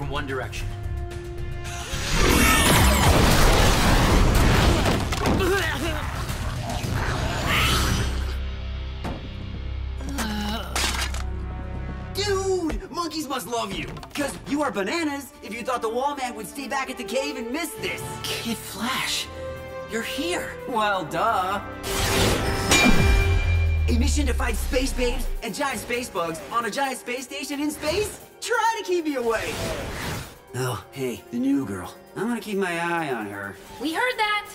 from One Direction. Dude, monkeys must love you. Because you are bananas if you thought the wall man would stay back at the cave and miss this. Kid Flash, you're here. Well, duh. A mission to fight space babes and giant space bugs on a giant space station in space? Try to keep me away. Oh, hey, the new girl. I'm gonna keep my eye on her. We heard that.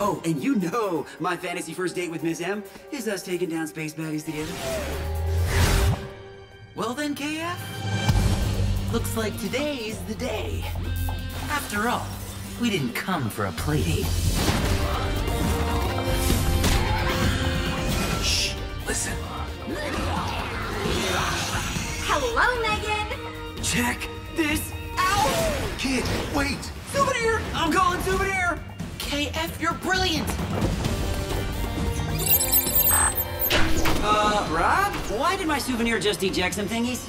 Oh, and you know my fantasy first date with Miss M is us taking down space baddies together. Well then, KF. Looks like today's the day. After all, we didn't come for a playdate. Shh, listen. Hello, Megan. Check this out! Kid, wait! Souvenir! I'm calling souvenir! KF, you're brilliant! Uh, Rob? Why did my souvenir just eject some thingies?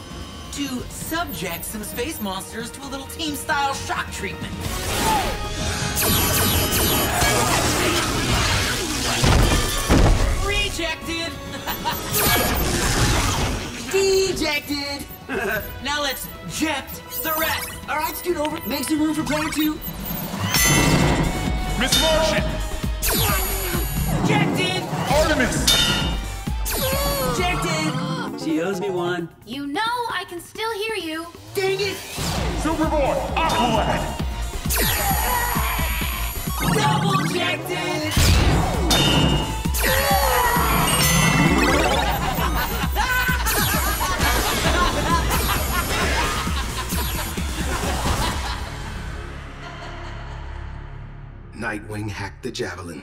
To subject some space monsters to a little team-style shock treatment. Rejected! Dejected! Now let's jet the rest! Alright, scoot over. Make some room for player two. Miss Martian! Ejected! Artemis! Ejected! She owes me one. You know I can still hear you. Dang it! Superboy! Aqualad! Double ejected! Nightwing hacked the Javelin.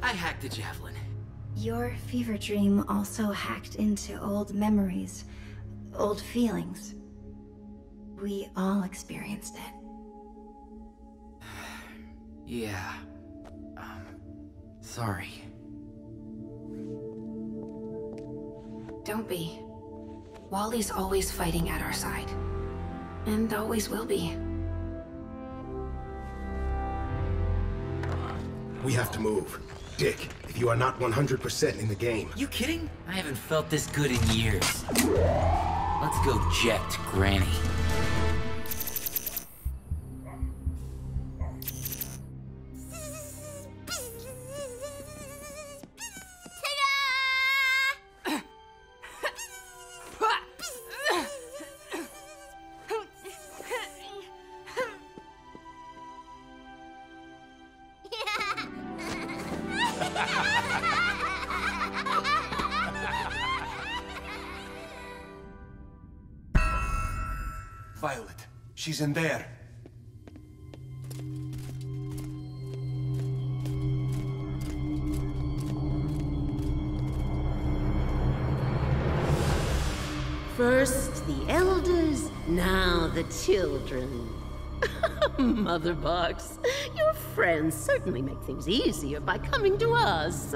I hacked the javelin. Your fever dream also hacked into old memories, old feelings. We all experienced it. Yeah. Um, sorry. Don't be. Wally's always fighting at our side. And always will be. We have to move. Dick, if you are not 100% in the game, You kidding? I haven't felt this good in years. Let's go jet Granny. Violet, she's in there. First the elders, now the children. Mother Box, your friends certainly make things easier by coming to us.